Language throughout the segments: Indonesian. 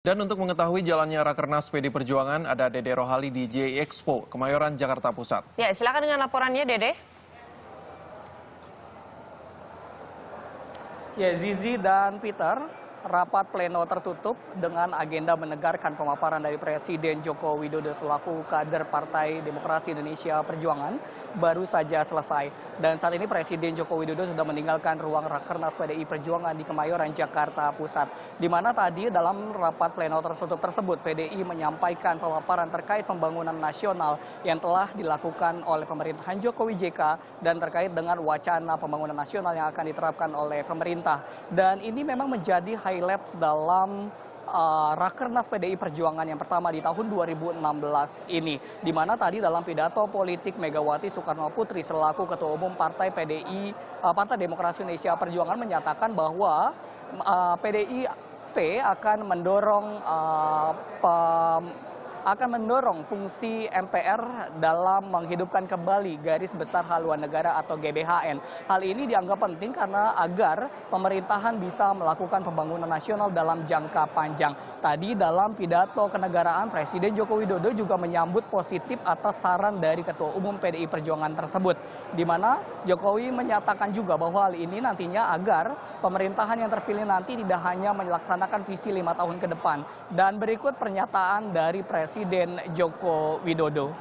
Dan untuk mengetahui jalannya Rakernas PD Perjuangan, ada Dede Rohali di JI Expo, Kemayoran, Jakarta Pusat. Ya, silakan dengan laporannya, Dede. Ya, Zizi dan Peter, rapat pleno tertutup dengan agenda menegarkan pemaparan dari Presiden Joko Widodo selaku kader Partai Demokrasi Indonesia Perjuangan baru saja selesai. Dan saat ini Presiden Joko Widodo sudah meninggalkan ruang Rakernas PDI Perjuangan di Kemayoran, Jakarta Pusat. Di mana tadi dalam rapat pleno tertutup tersebut PDI menyampaikan pemaparan terkait pembangunan nasional yang telah dilakukan oleh pemerintahan Jokowi JK dan terkait dengan wacana pembangunan nasional yang akan diterapkan oleh pemerintah. Dan ini memang menjadi highlight dalam uh, Rakernas PDI Perjuangan yang pertama di tahun 2016 ini. Di mana tadi dalam pidato politik Megawati Soekarno Putri selaku Ketua Umum Partai PDI, uh, Partai Demokrasi Indonesia Perjuangan menyatakan bahwa uh, PDIP akan mendorong uh, akan mendorong fungsi MPR dalam menghidupkan kembali garis besar haluan negara atau GBHN. Hal ini dianggap penting karena agar pemerintahan bisa melakukan pembangunan nasional dalam jangka panjang. Tadi dalam pidato kenegaraan Presiden Joko Widodo juga menyambut positif atas saran dari Ketua Umum PDI Perjuangan tersebut. Di mana Jokowi menyatakan juga bahwa hal ini nantinya agar pemerintahan yang terpilih nanti tidak hanya melaksanakan visi lima tahun ke depan. Dan berikut pernyataan dari Presiden Presiden Joko Widodo.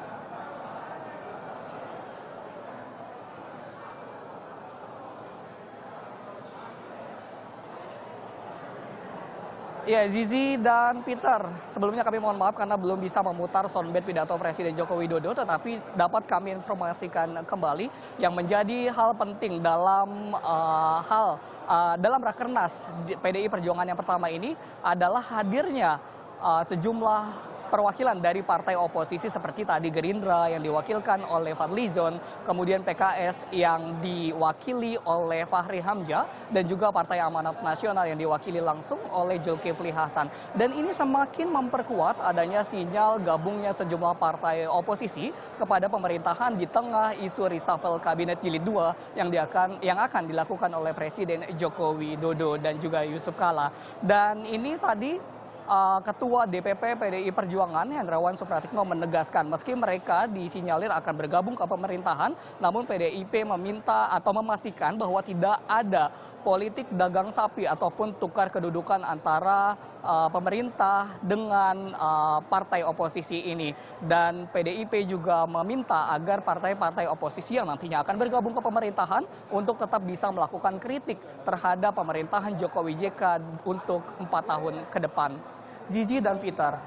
Ya, Zizi dan Peter, sebelumnya kami mohon maaf karena belum bisa memutar soundbite pidato Presiden Joko Widodo, tetapi dapat kami informasikan kembali yang menjadi hal penting dalam uh, hal uh, dalam rakernas PDI Perjuangan yang pertama ini adalah hadirnya uh, sejumlah perwakilan dari partai oposisi seperti tadi Gerindra yang diwakilkan oleh Fadlizon, kemudian PKS yang diwakili oleh Fahri Hamzah dan juga Partai Amanat Nasional yang diwakili langsung oleh Zulkifli Hasan. Dan ini semakin memperkuat adanya sinyal gabungnya sejumlah partai oposisi kepada pemerintahan di tengah isu reshuffle kabinet jilid 2 yang akan yang akan dilakukan oleh Presiden Joko Widodo dan juga Yusuf Kala. Dan ini tadi uh, Ketua DPP PDI Perjuangan Hendrawan Supratikno menegaskan meski mereka disinyalir akan bergabung ke pemerintahan, namun PDIP meminta atau memastikan bahwa tidak ada politik dagang sapi ataupun tukar kedudukan antara uh, pemerintah dengan uh, partai oposisi ini. Dan PDIP juga meminta agar partai-partai oposisi yang nantinya akan bergabung ke pemerintahan untuk tetap bisa melakukan kritik terhadap pemerintahan Jokowi JK untuk empat tahun ke depan. Zizi dan Peter.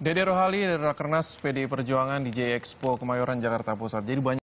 Dede Rohali dari Rakernas PDI Perjuangan di J Expo Kemayoran Jakarta Pusat. Jadi banyak